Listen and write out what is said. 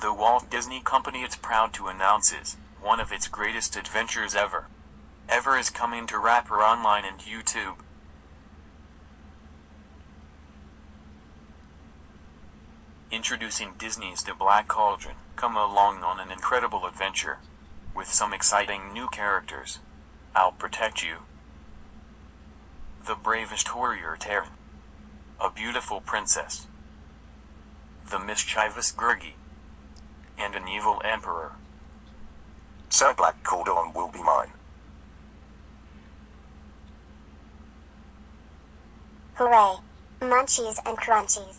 The Walt Disney Company it's proud to announce is one of its greatest adventures ever. Ever is coming to Rapper Online and YouTube. Introducing Disney's The Black Cauldron. Come along on an incredible adventure. With some exciting new characters. I'll protect you. The bravest warrior Taran. A beautiful princess. The mischievous Gurgi. And an evil emperor. So Black Cauldron will be mine. Hooray! Munchies and crunchies.